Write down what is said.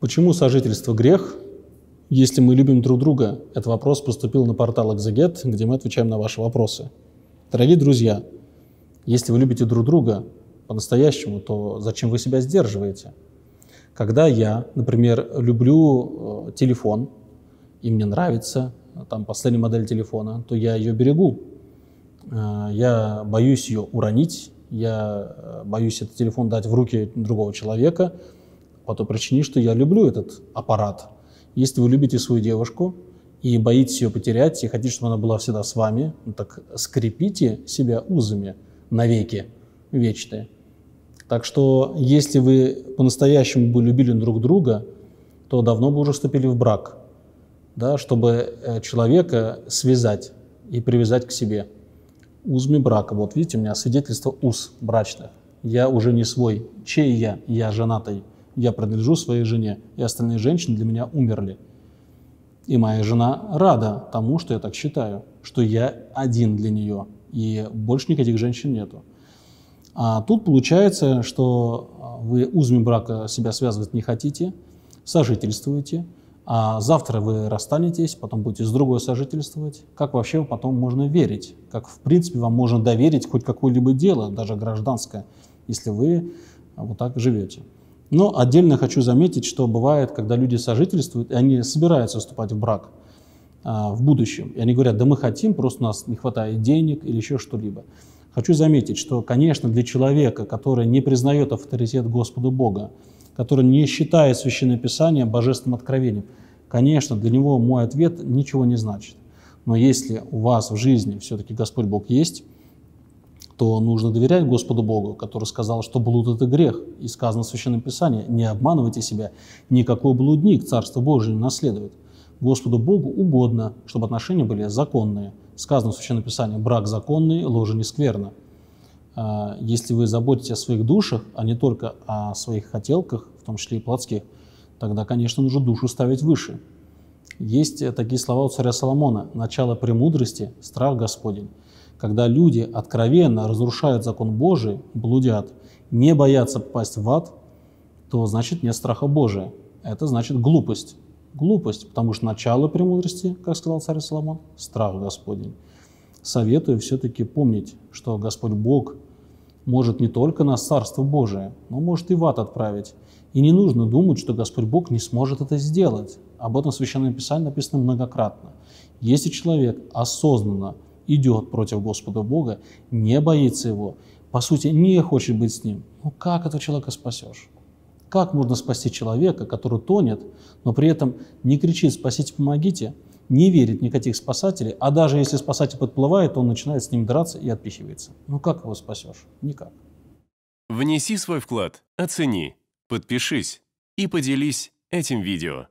Почему сожительство грех, если мы любим друг друга? Этот вопрос поступил на портал Exeget, где мы отвечаем на ваши вопросы. Дорогие друзья, если вы любите друг друга по-настоящему, то зачем вы себя сдерживаете? Когда я, например, люблю э, телефон, и мне нравится там последняя модель телефона, то я ее берегу. Э, я боюсь ее уронить, я э, боюсь этот телефон дать в руки другого человека – по той причине, что я люблю этот аппарат. Если вы любите свою девушку и боитесь ее потерять, и хотите, чтобы она была всегда с вами, ну так скрепите себя узами навеки вечные. Так что, если вы по-настоящему бы любили друг друга, то давно бы уже вступили в брак, да, чтобы э, человека связать и привязать к себе узами брака. Вот видите, у меня свидетельство уз брачных. Я уже не свой. Чей я? Я женатый я принадлежу своей жене, и остальные женщины для меня умерли. И моя жена рада тому, что я так считаю, что я один для нее, и больше никаких женщин нету. А тут получается, что а, вы узами брака себя связывать не хотите, сожительствуете, а завтра вы расстанетесь, потом будете с другой сожительствовать. Как вообще потом можно верить? Как в принципе вам можно доверить хоть какое-либо дело, даже гражданское, если вы вот так живете? Но отдельно хочу заметить, что бывает, когда люди сожительствуют, и они собираются вступать в брак а, в будущем, и они говорят, да мы хотим, просто у нас не хватает денег или еще что-либо. Хочу заметить, что, конечно, для человека, который не признает авторитет Господа Бога, который не считает Священное Писание божественным откровением, конечно, для него мой ответ ничего не значит. Но если у вас в жизни все-таки Господь Бог есть, то нужно доверять Господу Богу, который сказал, что блуд – это грех. И сказано в Священном Писании, не обманывайте себя, никакой блудник Царство Божие не наследует. Господу Богу угодно, чтобы отношения были законные. Сказано в Священном Писании, брак законный, ложа не скверно. А, если вы заботитесь о своих душах, а не только о своих хотелках, в том числе и плотских, тогда, конечно, нужно душу ставить выше. Есть такие слова у царя Соломона. «Начало премудрости – страх Господень». Когда люди откровенно разрушают закон Божий, блудят, не боятся попасть в ад, то значит нет страха Божия. Это значит глупость. Глупость, потому что начало премудрости, как сказал царь Соломон, страх Господень. Советую все-таки помнить, что Господь Бог может не только нас Царство Божие, но может и в ад отправить. И не нужно думать, что Господь Бог не сможет это сделать. Об этом в Священном Писании написано многократно. Если человек осознанно идет против Господа Бога, не боится Его, по сути, не хочет быть с Ним, ну как этого человека спасешь? Как можно спасти человека, который тонет, но при этом не кричит «спасите, помогите», не верит никаких спасателей, а даже если спасатель подплывает, он начинает с ним драться и отпихивается. Ну как его спасешь? Никак. Внеси свой вклад, оцени, подпишись и поделись этим видео.